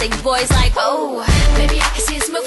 sick boys like, oh, maybe I can see this movie.